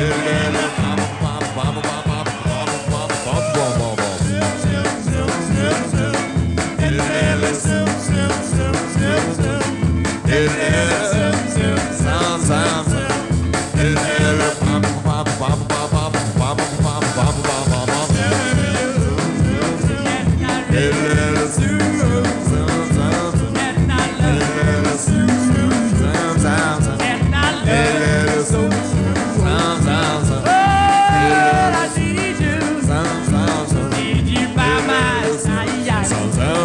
Yeah.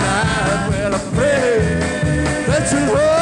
night. Well, I pray that you hold.